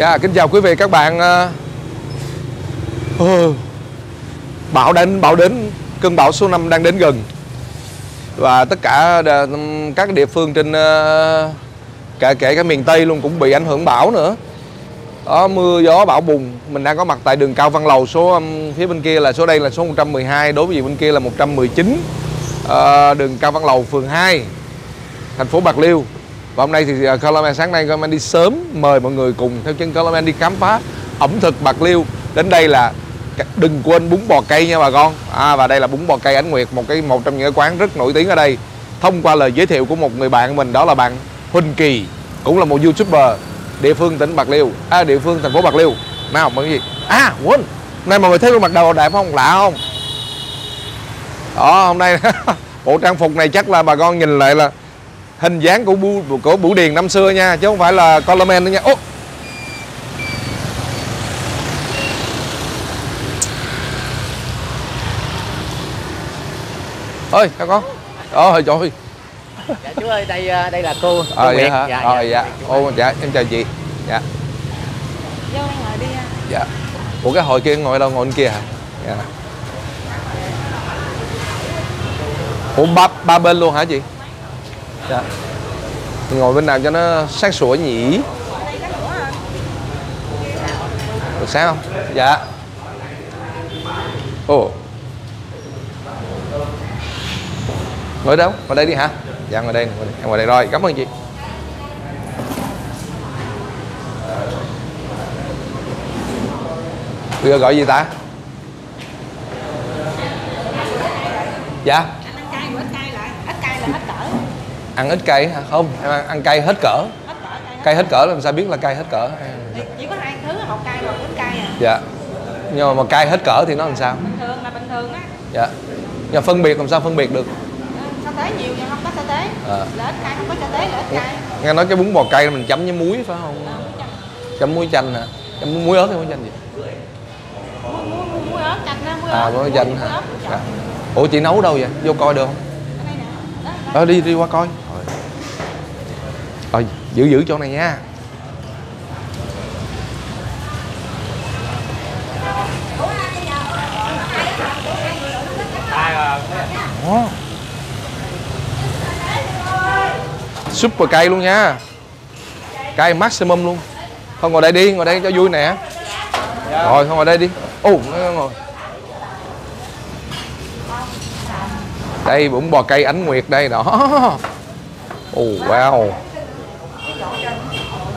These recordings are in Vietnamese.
Dạ, kính chào quý vị các bạn. Ừ. Bão đến, bão đến, cơn bão số 5 đang đến gần. Và tất cả các địa phương trên ờ, Kể cả kể cả miền Tây luôn cũng bị ảnh hưởng bão nữa. Đó, mưa gió bão bùng. Mình đang có mặt tại đường Cao Văn Lầu số phía bên kia là số đây là số 112, đối với bên kia là 119. à, đường Cao Văn Lầu phường 2 thành phố Bạc Liêu và hôm nay thì à, Colorman sáng nay Colorman đi sớm mời mọi người cùng theo chân Colorman đi khám phá ẩm thực Bạc Liêu. Đến đây là đừng quên bún bò cây nha bà con. À, và đây là bún bò cây Ánh Nguyệt một cái một trong những cái quán rất nổi tiếng ở đây. Thông qua lời giới thiệu của một người bạn mình đó là bạn Huỳnh Kỳ cũng là một youtuber địa phương tỉnh Bạc Liêu. À, địa phương thành phố Bạc Liêu. Nào mọi gì? À quên nay mọi người thấy gương mặt đầu đẹp không? Lạ không? Đó hôm nay bộ trang phục này chắc là bà con nhìn lại là hình dáng của bu của Bửu Điền năm xưa nha chứ không phải là Coleman nữa nha. Ô. Ơi, các con. Ôi trời ơi. Dạ chú ơi, đây à, đây là cô, cô ờ, Nguyệt. hả? Dạ, Ờ, dạ. dạ. Ô, dạ, em chào chị. Dạ. Vô ngồi đi. Dạ. Ủa cái hồi kia ngồi đâu ngồi bên kia hả? Dạ. Ủa ba, ba bên luôn hả chị? Dạ. Ngồi bên nào cho nó sát sủa nhỉ? Được sáng không? Dạ. Ồ. Ngồi đâu? Ngồi đây đi hả? Dạ ngồi đây, ngồi đây. Em ngồi đây rồi, cảm ơn chị. Bây giờ gọi gì ta? Dạ Anh ăn cay của ít cay lại. Ít cay là hết cỡ. Ăn ít cay hả? Không, em ăn, ăn cay hết cỡ Hết cỡ cay. hết Cay hết cỡ làm sao biết là cay hết cỡ Chỉ, chỉ có hai thứ, một cay một ít cay à. Dạ Nhưng mà, mà cay hết cỡ thì nó làm sao? Bình thường là bình thường á. Dạ Nhưng mà phân biệt làm sao phân biệt được? Ừ, Sa tế nhiều nhưng không có sa tế. À. Là ít cay không có sa tế là ít cay. Nghe nói cái bún bò cay mình chấm với muối phải không? Ờ, muối chanh. Chấm muối chanh hả? Chấm muối ớt hay muối chanh gì? Muối muối muối muối ớt chanh đó, muối À ớt. muối chanh hả? Dạ. Ủa chị nấu đâu vậy? Vô coi được không? Đó. Ờ đi đi qua coi rồi. Giữ giữ chỗ này nha. Đó. Super cay luôn nha. Cay maximum luôn. Không ngồi đây đi, ngồi đây cho vui nè. Rồi, không ngồi đây đi. Ồ, ngồi, ngồi Đây, bụng bò cây ánh nguyệt đây đó. Ồ, wow.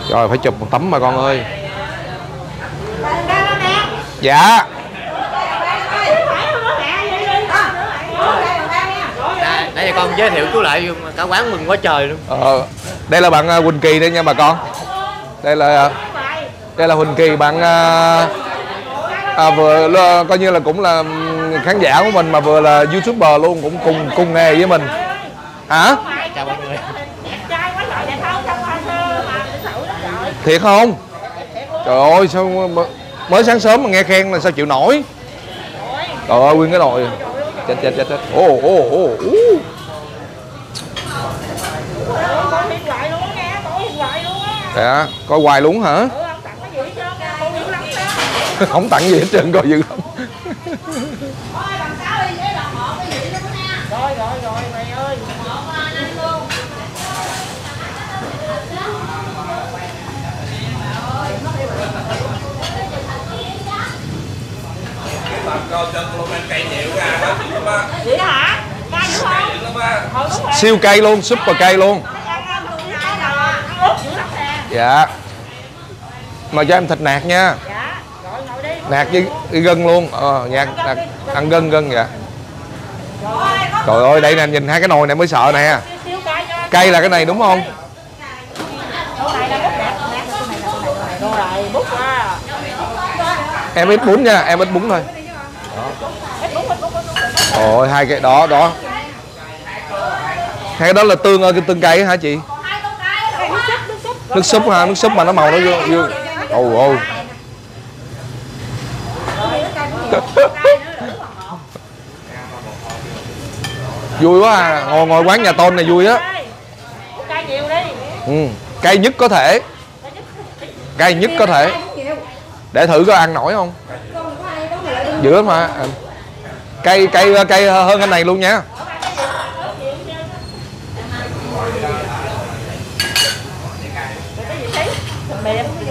Rồi, phải chụp một tấm mà con ơi Dạ Đây, là con giới thiệu chú lại cả quán mừng quá trời luôn. Ờ, đây là bạn ờ, Huỳnh Kỳ đây nha bà con. Đây là đây là Huỳnh Kỳ bạn ờ, à, vừa là- coi như là cũng là khán giả của mình mà vừa là youtuber luôn cũng cùng cùng nghề với mình. Hả? Chào mọi người. Trai quá trời đẹp không? Trong hoa sơ mà lịch sự lắm rồi. Thiệt không? Trời ơi sao mới sáng sớm mà nghe khen là sao chịu nổi? Trời ơi nguyên cái nồi. Chết chết chết chết. Thoại luôn á. Dạ, coi hoài luôn hả? Ừ, không tặng gì hết trơn coi dữ lắm. Rồi, rồi, rồi, mày ơi. Vậy đó hả? Cay dữ không? Thôi đúng rồi. Siêu cay luôn, super cay luôn. Dạ Mà cho em thịt nạc nha Nạc với, với gân luôn Ờ, nhạc nạc, ăn gân gân dạ Trời ơi, đây nè, nhìn hai cái nồi này mới sợ nè cay. Cây là cái này đúng không? Bút Em ít bún nha, em ít bún thôi Ôi, hai cái đó, đó Hai cái đó là tương ơi, tương cay hả chị? Nước súp, nước súp. Nước súp hả, nước súp mà nó màu nó vô, vô. Ồ, ồ Vui quá à, ngồi ngồi quán nhà tôn này vui á ừ. Cay nhất có thể cay nhất có thể để thử có ăn nổi không dữ lắm hả cây cay cay cay hơn anh này luôn nha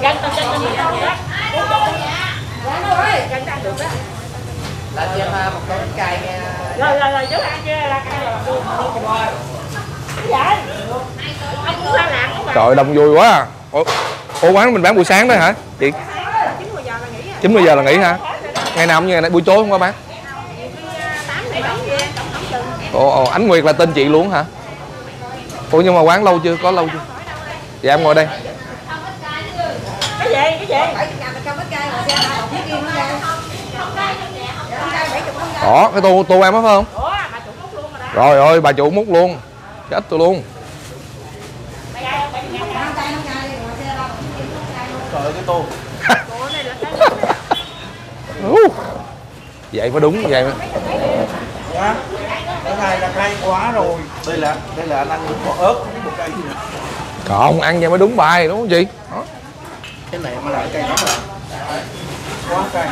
gắn tao cho tao ăn đó gắn ăn được đó Là thêm một con bánh cay nha. rồi rồi rồi chú ăn chưa là cay rồi đi rồi vậy ông cũng làm trời đông vui quá à. ủa, ủa quán mình bán buổi sáng đó hả chị? Chín mười giờ là nghỉ 90 giờ là nghỉ hả? Ngày nào cũng như ngày nay buổi tối không có bán? Ồ, ồ ánh nguyệt là tên chị luôn hả? Ủa nhưng mà quán lâu chưa có lâu chưa? Dạ em ngồi đây cái cái gì đó cái tô tô em đó phải không? Ủa rồi đó. Rồi ơi bà chủ múc luôn. Chết tôi luôn. Trời ơi, cái tô. Ủa, này là cái Ú. vậy mới đúng vậy mới quá cái này là cay quá rồi. Đây là đây là anh ăn được có ớt không có cay gì còn ăn vậy mới đúng bài đúng không chị? Đó cái này mà lại cay lắm rồi. Quá cay.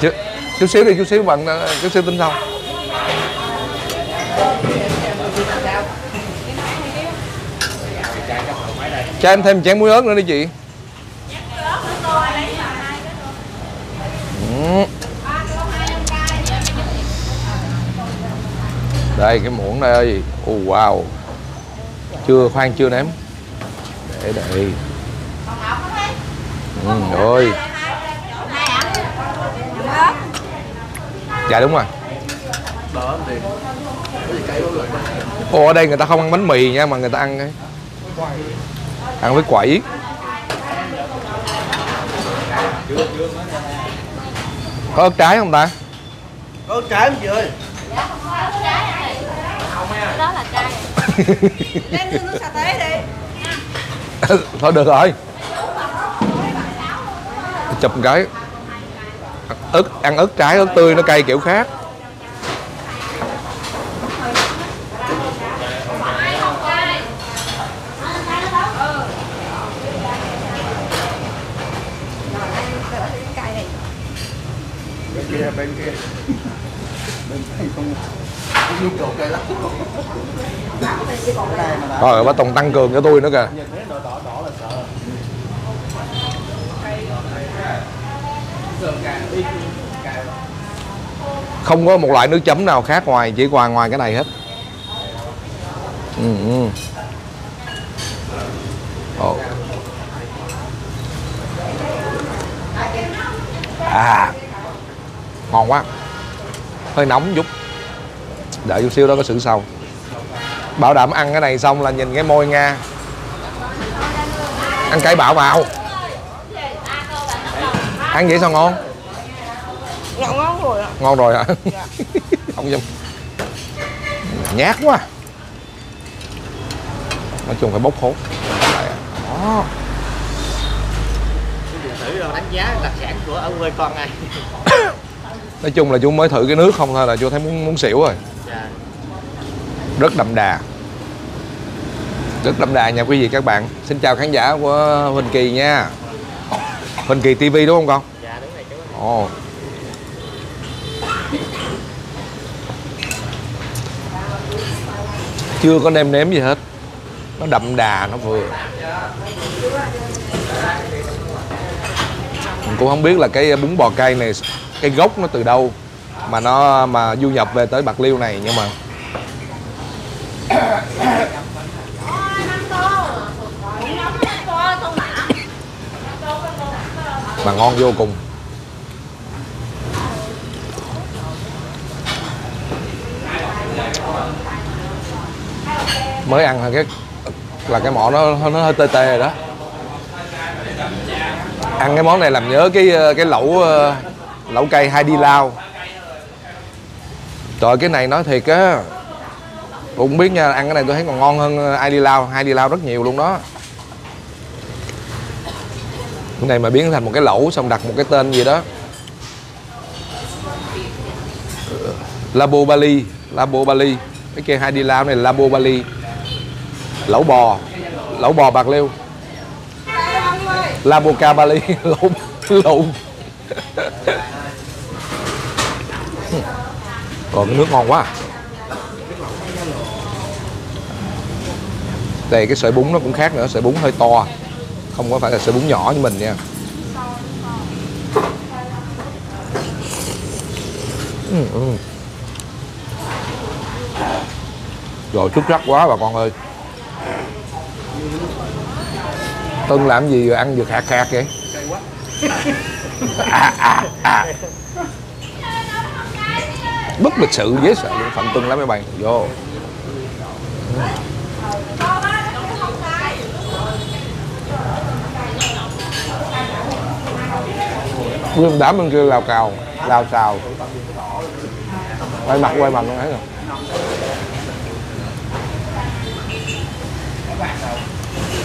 Chút, chút xíu đi chút xíu bằng à, chút xíu tính sau. Cho em thêm chén muối ớt nữa đi chị. Ừ. Đây cái muỗng đây oh, wow. Chưa khoan chưa ném để đây. Ừ, rồi dạ đúng rồi. đó cái cay Ồ ở đây người ta không ăn bánh mì nha mà người ta ăn cái ăn với quẩy. Có ớt trái không ta? Có ớt trái không chị ơi thôi, được rồi. Chụp một cái. Ớt ăn ớt trái ớt tươi nó cay kiểu khác. Kia bên kia bên này không nhu cầu lắm rồi bà tùng tăng cường cho tôi nữa kìa nhìn thấy đỏ đỏ đỏ là sợ không có một loại nước chấm nào khác ngoài, chỉ qua ngoài cái này hết. Ừ. ừ. Ồ. à. Ngon quá. Hơi nóng chút. Đợi chút xíu đó có sự sau. Bảo đảm ăn cái này xong là nhìn cái môi nga. Ăn cải bạo vào. Ăn vậy sao ngon? Ngon rồi hả? Không dám. Nhát quá. Nói chung phải bốc hốt. Đó. Thử đánh giá đặc sản của ông ơi con ai. nói chung là chú mới thử cái nước không thôi là chú thấy muốn muốn xỉu rồi. Dạ. rất đậm đà. Rất đậm đà nha quý vị các bạn. Xin chào khán giả của Huỳnh Kỳ nha. Huỳnh Kỳ TV đúng không con? Dạ đúng rồi chú. ồ chưa có nêm nếm gì hết. Nó đậm đà, nó vừa. Mình cũng không biết là cái bún bò cay này, cái gốc nó từ đâu, mà nó, mà du nhập về tới bạc liêu này, nhưng mà mà ngon vô cùng. Mới ăn là cái là cái mỏ nó nó hơi tê tê rồi đó. Ăn cái món này làm nhớ cái cái lẩu ờ, lẩu cây hai đi lao. Trời cái này nói thiệt á cũng biết nha, ăn cái này tôi thấy còn ngon hơn ờ, ai đi lao, hai đi lao rất nhiều luôn đó. Cái này mà biến thành một cái lẩu xong đặt một cái tên gì đó. Labo Bali Labo Bali. Cái kia hai đi lao này là Labo Bali lẩu bò. Lẩu bò bạc liêu. La Boca Bali lẩu lẩu. Còn cái nước ngon quá. Đây, cái sợi bún nó cũng khác nữa. Sợi bún hơi to. Không có phải là sợi bún nhỏ như mình nha. Ừ, ừ. Rồi, chút rắc quá bà con ơi. Tân làm gì rồi ăn vừa khạc khạc vậy? À, à, à. bất lịch sự dễ sợ luôn. Phạm tuân lắm mấy bạn. Vô. Nguyên đám bên kia lào cào lào xào. Quay mặt quay mặt không thấy rồi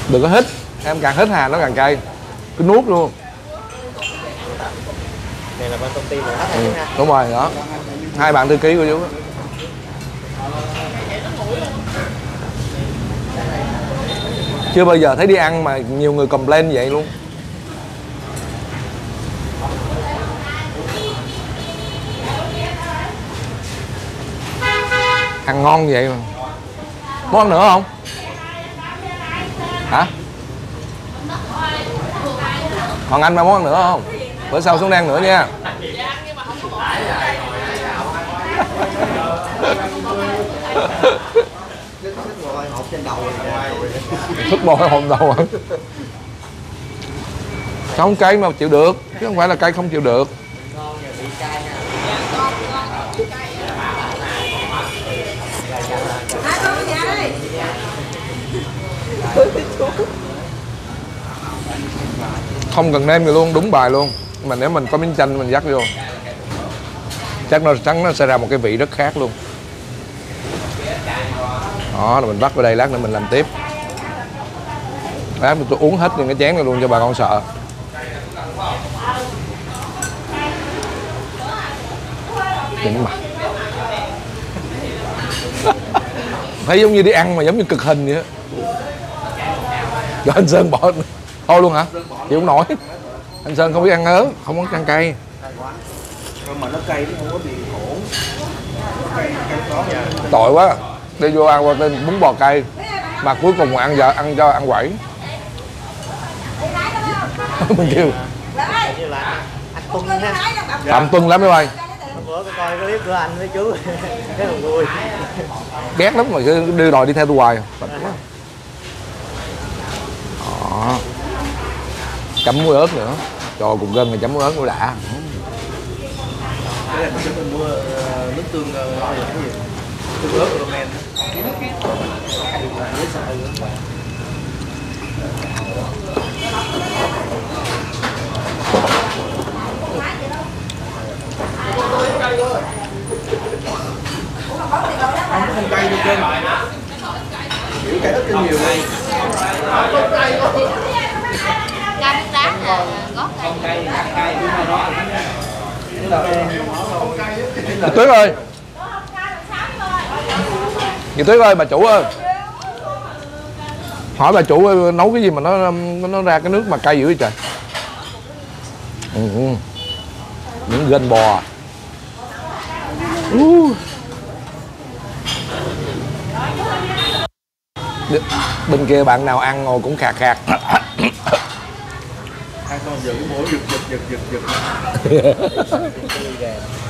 đừng có hít em càng hít hà nó càng cay cứ nuốt luôn. Này là bên công ty của ừ, đúng rồi đó. Hai bạn thư ký của chú. Chưa bao giờ thấy đi ăn mà nhiều người complain vậy luôn. Ăn ngon vậy mà. Muốn ăn nữa không? Hả hoàng anh mà muốn ăn nữa không? Bữa sau xuống đây ăn nữa nha. Thức hôi hồn đầu hả? Không cay mà chịu được chứ không phải là cay không chịu được. Không không cần nêm gì luôn, đúng bài luôn. Mà nếu mình có miếng chanh, mình dắt vô. Chắc nó trắng nó sẽ ra một cái vị rất khác luôn. Đó, rồi mình bắt vào đây lát nữa mình làm tiếp. Lát tôi uống hết những cái chén này luôn cho bà con sợ. Đừng mặt thấy giống như đi ăn mà giống như cực hình vậy đó rồi anh sơn bỏ thôi luôn hả? Chịu không nổi. Anh sơn không biết ăn ớt không có ăn cay. Nhưng mà nó cay nó không có bị khổ. Tội quá. Đi vô ăn qua tên bún bò cay. Mà cuối cùng ăn giờ ăn cho ăn quẩy. Mình kêu. Tuân ha. Phạm tuân lắm mấy bay bữa tôi coi cái clip của anh với chú. Cái là vui. Ghét lắm mà cứ đưa đòi đi theo tôi hoài. Đó chấm muối ớt nữa. Cho cùng gân này chấm muối ớt cũng đã. Cái này mình sẽ mua ờ, nước tương ờ, lo cái gì tương ớt ramen dễ sợ nữa không không cay đâu trơn kiểu cay ít hơn nhiều đây Ca biết đáng là gót Chị Tuyết ơi Chị Tuyết ơi bà chủ ơi Hỏi bà chủ ơi, nấu cái gì mà nó nó ra cái nước mà cay dữ vậy trời ừ. ừ. Những gân bò uh. Bên kia bạn nào ăn ngồi cũng khạc khạc hai con giữ mỗi giật giật giật giật giật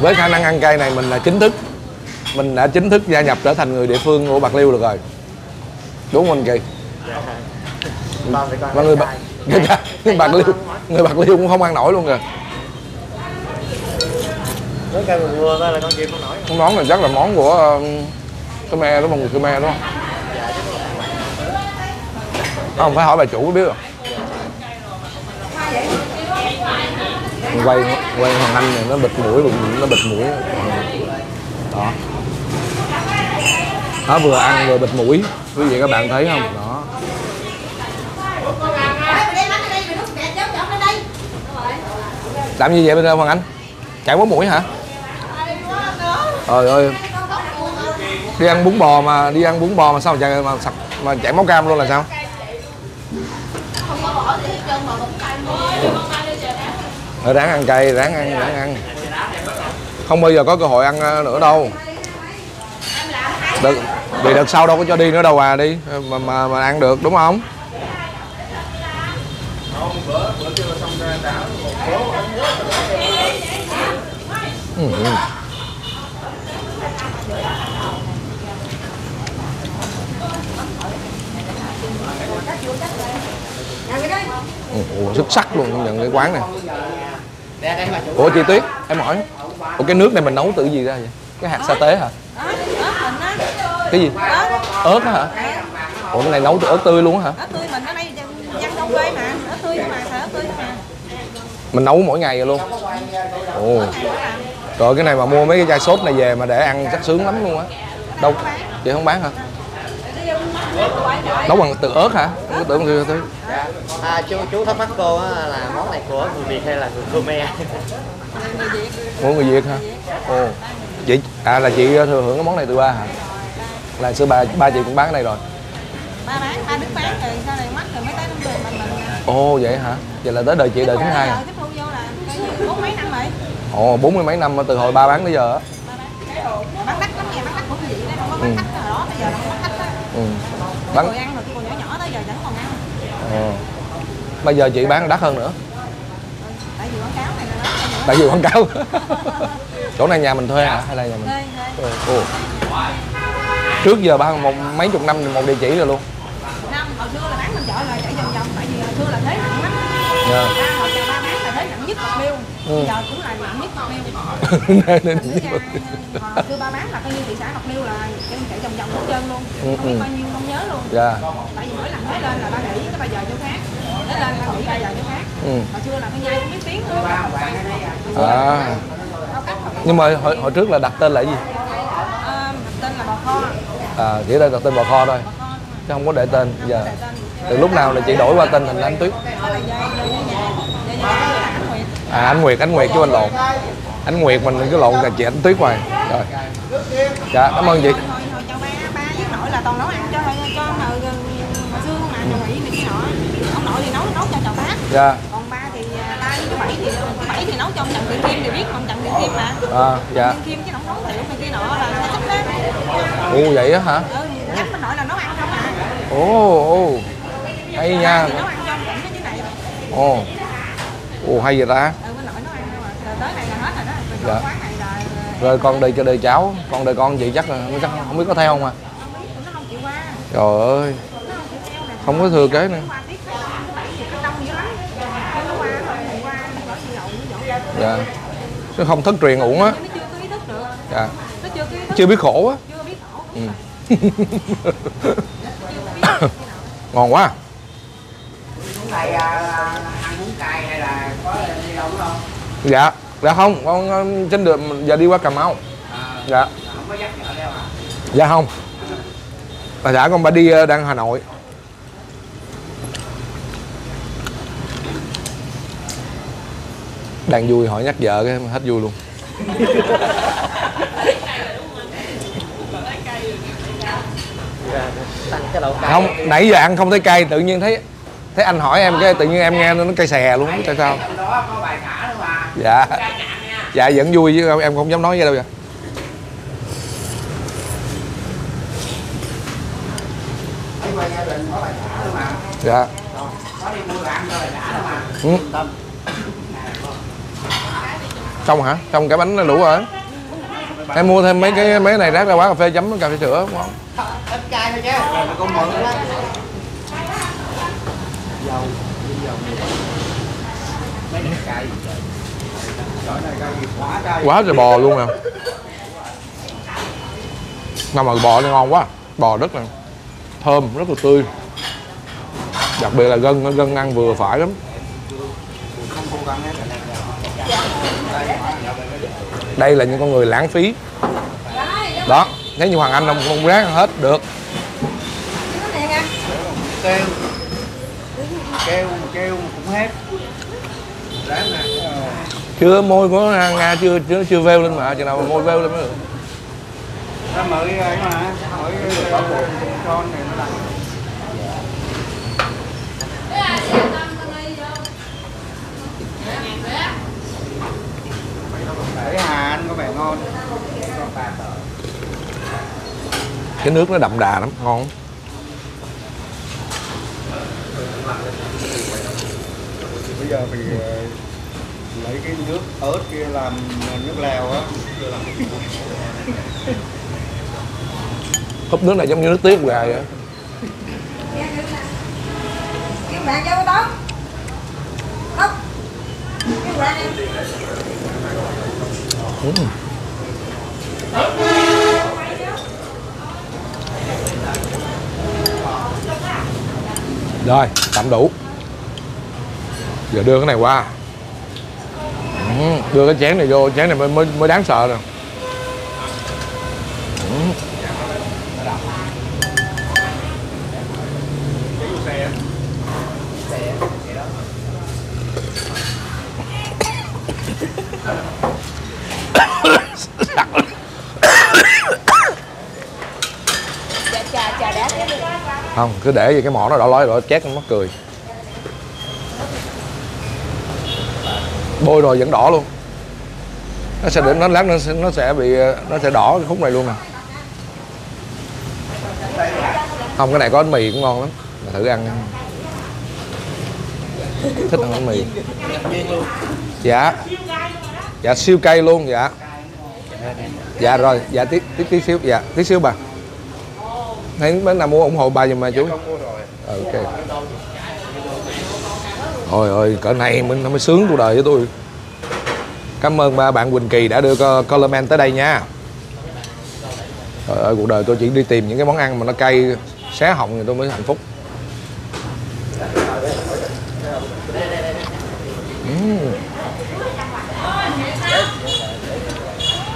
Với khả năng ăn cay này mình là chính thức. Mình đã chính thức gia nhập trở thành người địa phương của Bạc Liêu được rồi. Đúng không anh Kỳ? Và người, Bạc- người, Bạc- Liêu Người Bạc Liêu cũng không ăn nổi luôn Nói thôi là con chịu không nổi. Cái món này chắc là món của um, Khmer đó, một người Khmer đó Không, phải hỏi bà chủ mới biết rồi quay quay hoàng anh này, nó bịt mũi nó bịt mũi. Đó. Nó vừa ăn vừa bịt mũi. Quý vị các bạn thấy không? Đó. Làm gì vậy bên đây, Hoàng Anh? Chạy quá mũi hả? Trời ơi. Đi ăn bún bò mà đi ăn bún bò mà sao mà chạy mà sặc mà chảy máu cam luôn là sao? Ráng ăn cay ráng ăn ráng ăn không bao giờ có cơ hội ăn ờ, nữa đâu đợt, vì đợt sau đâu có cho đi nữa đâu à đi mà mà, mà ăn được đúng không ừ. ừ. Ừ, ủa, xuất sắc luôn công nhận cái quán này Đây, đây bà chủ ủa chị tuyết em hỏi. Ủa cái nước này mình nấu từ gì ra vậy? Cái hạt sa tế hả? Cái gì? Ớt á hả? Ủa cái này nấu từ ớt tươi luôn á hả? Ớt tươi mình ở đây dân đông quê mà. Ớt tươi mà ớt tươi mà mình nấu mỗi ngày rồi luôn. Ồ. Rồi cái này mà mua mấy cái chai sốt này về mà để ăn chắc sướng lắm luôn á. Đâu? Chị không bán hả nấu bằng từ ớt hả? Không có tưởng từ tươi À, chú chú thắc mắc cô á, là món này của người Việt hay là người Khmer? của người việt hả? Ồ. Chị à là chị thừa hưởng cái món này từ ba hả? Là xưa ba ba chị cũng bán ở đây rồi. Ba bán ba đứa bán rồi sau này mắc rồi mới tới năm người mình mình ồ vậy hả? Vậy là tới đời chị đời thứ hai tiếp thu vô là coi như bốn mấy năm rồi. Ồ bốn mươi mấy năm từ hồi ba bán tới giờ á. Bán. Đắt lắm nha bán đắt của cái gì đấy không có bán Ừ. khách hồi đó bây giờ không bán khách á. Ừ. bán. Bán người ăn rồi cái còn nhỏ nhỏ tới giờ vẫn còn ăn. Ờ. bây giờ chị bán đắt hơn nữa. Tại vì quảng cáo này là tại vì quảng cáo. Chỗ này nhà mình thuê hả hay là nhà mình thuê thuê. Ồ. trước giờ ba một mấy chục năm một địa chỉ rồi luôn. Năm hồi xưa là bán mình chợ là chạy vòng vòng tại vì hồi xưa là thế nặng lắm Dạ. ba hồi chợ ba bán là thế nặng nhất bạc liêu Ừ. bây giờ cũng là nặng nhất bạc liêu xưa ba bán là coi như thị xã bạc liêu là chân chạy vòng vòng hết trơn luôn. Ừ, không biết ừ. bao nhiêu không nhớ luôn. Dạ. Tại vì mỗi lần mới lên là ba nghỉ cái bây giờ chỗ khác. Mới lên ba nghỉ bây giờ chỗ khác. Ừ. hồi xưa là cái nhai cũng biết tiếng nữa à. nhưng mà hồi, hồi trước là đặt tên là gì? Ờ, tên là bò kho. À chỉ đây đặt tên bò kho thôi chứ không có để tên. Giờ tên. Từ lúc nào là chị đổi qua tên thành anh tuyết à anh nguyệt anh nguyệt chứ anh lộn. Anh nguyệt mình cứ lộn là chị, anh tuyết hoài rồi. Dạ cảm ơn chị. Cho ba ba với nội là toàn nấu ăn cho cho mà này ông nội thì nấu nấu cho dạ. Còn ba thì ba với bảy thì bảy thì nấu cho ông trần thị kim thì biết ông trần thị kim mà à dạ. Trần kim chứ không nấu thì này kia nọ là nó thích đó ồ, vậy á hả? Ừ nhắm bên nội là nấu ăn không à ồ ồ. Hay nha. Nấu ăn cho ông trần này ồ ồ hay vậy ta? Ừ bên nội nấu ăn đâu à rồi tới này là hết rồi đó. Rồi Dạ. còn quán này là rồi con đời cho đời cháu. Con đời con chị chắc là không chắc không biết có theo không à? Không biết nó không chịu qua. Trời ơi. Không có thừa kế nữa. Dạ. chứ không thất truyền uổng á. Nó chưa có ý thức được. Dạ. Nó chưa biết khổ á. Chưa biết khổ ừ. ngon quá. Này à, cay hay là có đi đâu không? Dạ dạ không con trên đường giờ đi qua cà mau. Dạ. không có dắt vợ đeo à dạ không. Bà xã con bà đi ờ, đang hà nội. Đang vui hỏi nhắc vợ cái hết vui luôn. Cay. không nãy giờ ăn không thấy cay tự nhiên thấy thấy anh hỏi em cái tự nhiên em nghe nó cay xè luôn tại sao. Trong dạ. Dạ vẫn vui chứ em không dám nói gì đâu đi qua gia đình có bài cả nữa mà dạ. Ừ. tâm xong hả? Xong cái bánh nó đủ rồi. Em mua thêm mấy cái mấy này rác ra quán cà phê chấm cà phê sữa đúng không mượn đó dầu dầu mấy cái cay chỗ này cay quá cay. Quá trời bò luôn nè mà mà bò này ngon quá. Bò rất là thơm rất là tươi. Đặc biệt là gân gân ăn vừa phải lắm. Đây là những con người lãng phí. Đó nếu như hoàng anh không không ráng hết được kêu kêu kêu cũng hết. Ráng nè. Chưa môi của nga chưa chưa chưa veo lên mà chừng nào mà môi veo lên mới được. Nó mới ấy mà mới có bộ con này nó lạnh Đấy Hà có vẻ ngon. Cái nước nó đậm đà lắm ngon bây giờ thì ờ, lấy cái nước ớt kia làm nước lèo á húp nước này giống như nước tiết gà vậy Kiếm bạn cho đó. Không. Kiếm bạn em. ừ. rồi tạm đủ giờ đưa cái này qua ừ. đưa cái chén này vô chén này mới mới, mới đáng sợ nè ừ. Không cứ để gì cái mỏ nó đỏ lói rồi chét nó mắc cười bôi rồi vẫn đỏ luôn. Nó sẽ nó lát nó sẽ, nó sẽ bị nó sẽ đỏ cái khúc này luôn nè không cái này có bánh mì cũng ngon lắm. Mà thử ăn. Thích ăn bánh mì. Dạ. Dạ siêu cay luôn dạ. Dạ rồi. Dạ tí tí, tí xíu. Dạ tí xíu bà. Thấy bữa nào mua ủng hộ bà giùm mà chú. Ờ, ok ôi ôi cỡ này mình mới sướng cuộc đời với tôi. Cảm ơn ba bạn Quỳnh Kỳ đã đưa co- Coleman tới đây nha. Trời ơi, cuộc đời tôi chỉ đi tìm những cái món ăn mà nó cay xé họng thì tôi mới hạnh phúc.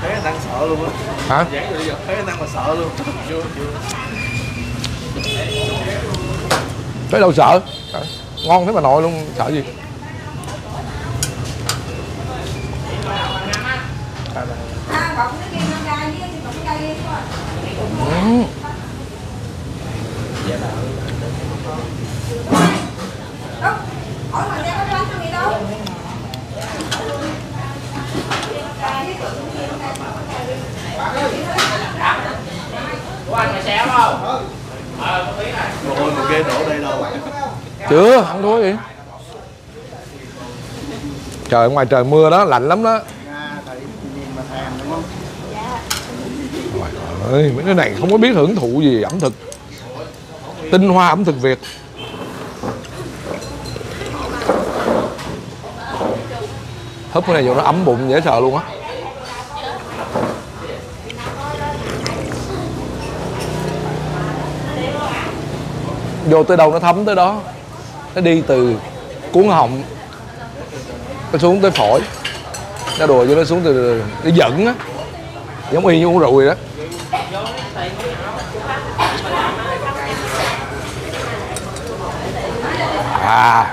Thấy anh đang sợ luôn á. Hả? Thấy đang mà sợ luôn. Tới đâu sợ Ngon thế mà nội luôn Sợ gì. Ừm. Đâu? Hỏi mà ra có bán cái gì đâu. rồi một ghê đổ đây đâu chưa, không đuối gì. Trời, ngoài trời mưa đó, lạnh lắm đó. Trời ơi, mấy cái này không có biết hưởng thụ gì, ẩm thực. Tinh hoa, ẩm thực Việt. Húp cái này vô nó ấm bụng dễ sợ luôn á. Vô tới đâu nó thấm tới đó. Nó đi từ cuốn họng Nó xuống tới phổi. Nó đùa cho nó xuống từ, Nó dẫn á. Giống y như uống rượu vậy đó. À.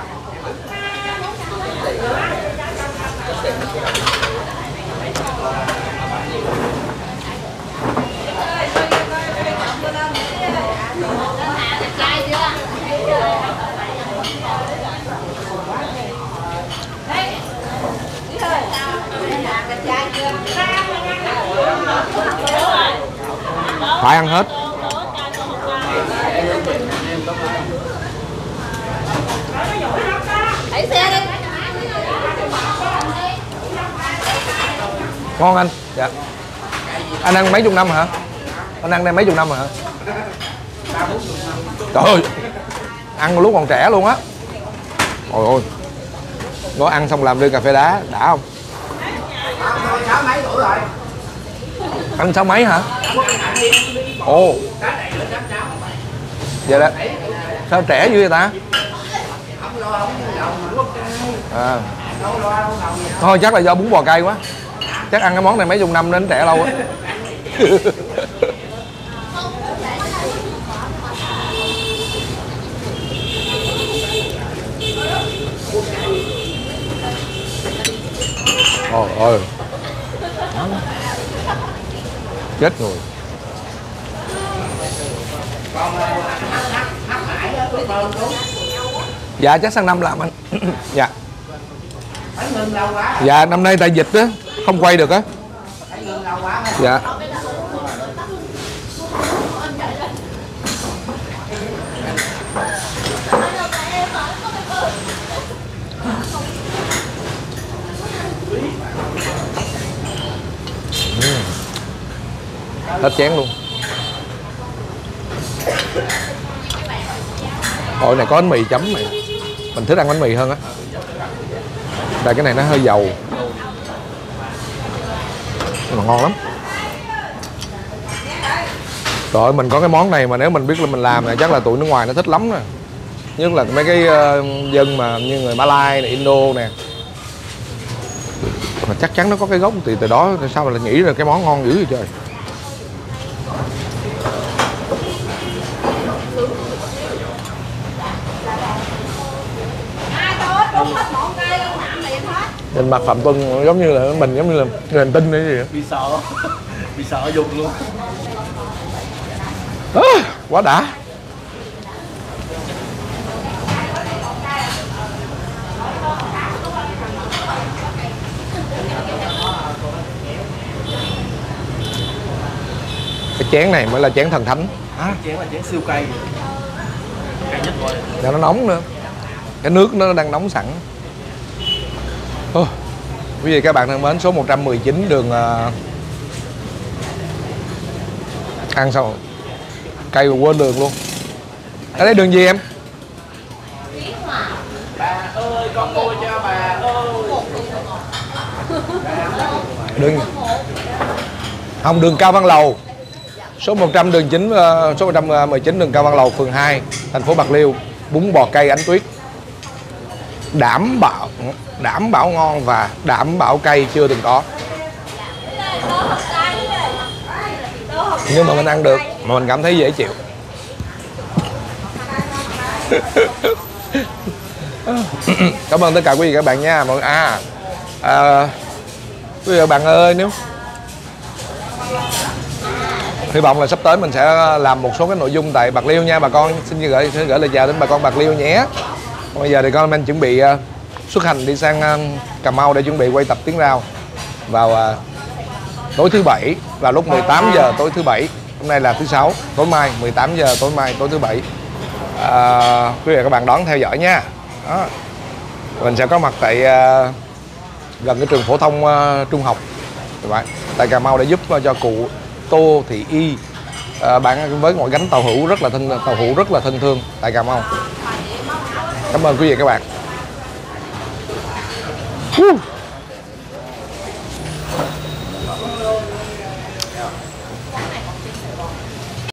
Ăn hết đi. Ngon anh Dạ Anh ăn mấy chục năm hả? Anh ăn đây mấy chục năm hả? Trời ơi Ăn lúc còn trẻ luôn á Ôi ôi Nó ăn xong làm ly cà phê đá Đã không? Ăn sáu mấy hả? Ồ. Vậy đó. Sao trẻ dữ vậy ta? À. Thôi, chắc là do bún bò cay quá. Chắc ăn cái món này mấy chục năm nên trẻ lâu á. Ôi ơi. Chết người Dạ chắc sang năm làm anh. Dạ. Dạ năm nay tại dịch á, Không quay được á. Dạ. Ừ. Hết chén luôn. Ôi này có bánh mì chấm này. Mình thích ăn bánh mì hơn á. Đây cái này nó hơi dầu. Nhưng mà ngon lắm. Trời ơi, mình có cái món này mà nếu mình biết là mình làm này chắc là tụi nước ngoài nó thích lắm nè. Nhất là mấy cái ờ, dân mà như người Malai này, Indo nè. Mà chắc chắn nó có cái gốc thì từ đó sao mà lại nghĩ ra cái món ngon dữ vậy trời ai tốt đúng hết một cây nặng liền hết Nhìn mặt Phạm Tuân giống như là mình giống như là người hành tinh hay gì vậy bị sợ. Bị sợ dùng luôn. À, quá đã. Cái chén này mới là chén thần thánh. À, chén là chén siêu cay. Cay nhất rồi và nó nóng nữa. Cái nước nó đang nóng sẵn Ô, quý vị các bạn thân mến số 119 đường uh, ăn xong cây mà quên đường luôn. Ở đây đường gì em? Bà ơi con mua cho bà ơi đường không đường Cao Văn Lầu. Số 100 đường 9 à, số 119 đường Cao Văn Lầu phường 2 thành phố Bạc Liêu. Bún bò cây ánh tuyết đảm bảo đảm bảo ngon và đảm bảo cay chưa từng có. Nhưng mà mình ăn được mà mình cảm thấy dễ chịu. Cảm ơn tất cả quý vị các bạn nha mọi à, à quý vị các bạn ơi nếu hy vọng là sắp tới mình sẽ làm một số cái nội dung tại bạc liêu nha. Bà con xin gửi xin gửi lời chào đến bà con bạc liêu nhé. Còn bây giờ thì con anh chuẩn bị à, xuất hành đi sang à, cà mau để chuẩn bị quay tập tiếng rao vào à, tối thứ bảy vào lúc 18 giờ tối thứ bảy. Hôm nay là thứ sáu tối mai 18 giờ tối mai tối thứ bảy. À, quý vị và các bạn đón theo dõi nha. Đó. mình sẽ có mặt tại ờ, gần cái trường phổ thông ờ, trung học. Như vậy tại cà mau để giúp cho cụ tô thị y ờ, bạn với ngồi gánh tàu hữu rất là thân tàu hữu rất là thân thương tại cà mau cảm ơn quý vị các bạn.